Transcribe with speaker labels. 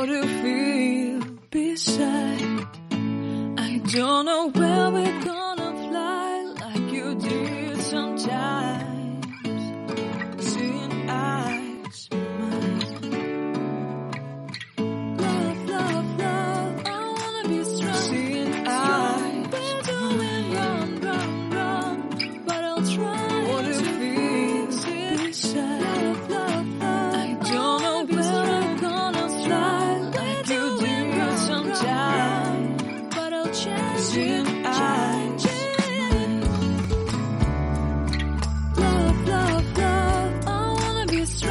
Speaker 1: What you feel beside? I don't know where we're going. Love, love, love, I wanna be strong.